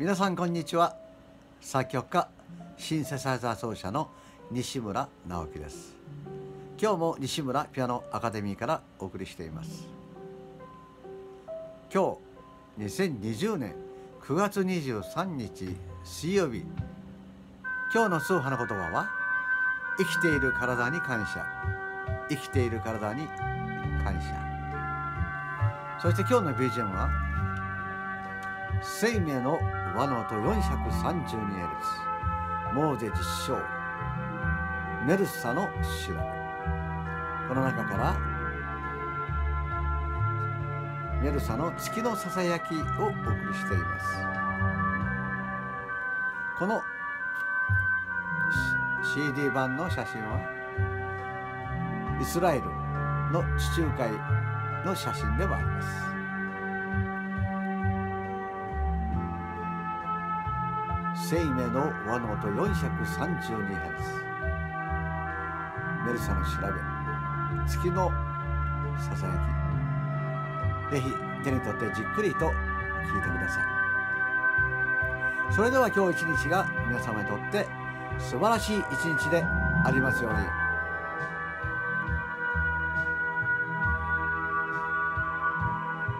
皆さんこんにちは。作曲家シンセサイザー奏者の西村直樹です。今日も西村ピアノアカデミーからお送りしています。今日2020年9月23日水曜日。今日の数派の言葉は生きている体に感謝。生きている体に感謝。そして今日の BGM は生命の和の音 432Hz モーゼ実証メルサの調べこの中からメルサの月のささやきをお送りしています。この CD 版の写真はイスラエルの地中海の写真でもあります。生命の和の音 432Hz メルサの調べ。月のささやき。ぜひ手に取ってじっくりと聞いてください。それでは今日一日が皆様にとって素晴らしい一日でありますように。